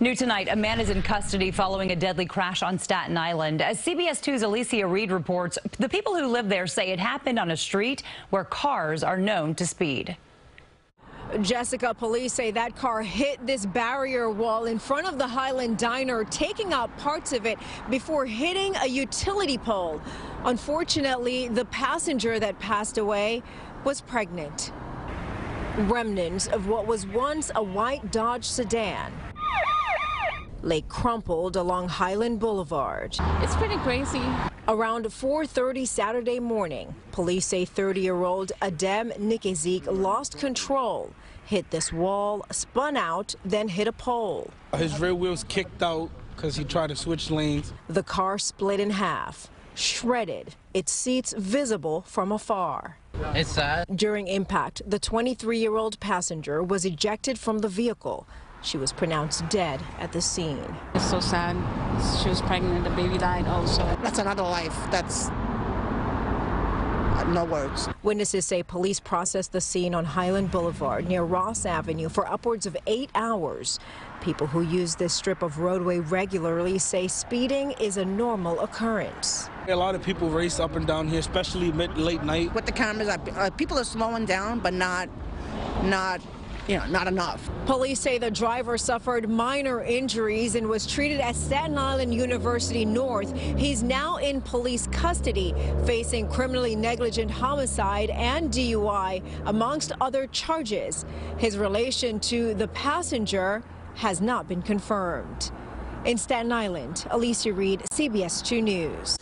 New tonight, a man is in custody following a deadly crash on Staten Island. As CBS 2's Alecia Reid reports, the people who live there say it happened on a street where cars are known to speed. Jessica, police say that car hit this barrier wall in front of the Hylan Diner, taking out parts of it before hitting a utility pole. Unfortunately, the passenger that passed away was pregnant. Remnants of what was once a white Dodge sedan lay crumpled along Hylan Boulevard. It's pretty crazy. Around 4.30 Saturday morning, police say 30-year-old Adem Nikezik lost control, hit this wall, spun out, then hit a pole. His rear wheels kicked out because he tried to switch lanes. The car split in half, shredded, its seats visible from afar. It's sad. During impact, the 23-year-old passenger was ejected from the vehicle. She was pronounced dead at the scene. It's so sad. She was pregnant. The baby died also. That's another life. That's no words. Witnesses say police processed the scene on Hylan Boulevard near Ross Avenue for upwards of eight hours. People who use this strip of roadway regularly say speeding is a normal occurrence. A lot of people race up and down here, especially mid late night. With the cameras, uh, people are slowing down, but not, not you know, not enough. Police say the driver suffered minor injuries and was treated at Staten Island University North. He's now in police custody, facing criminally negligent homicide and DUI, amongst other charges. His relation to the passenger has not been confirmed. In Staten Island, Alecia Reid, CBS 2 News.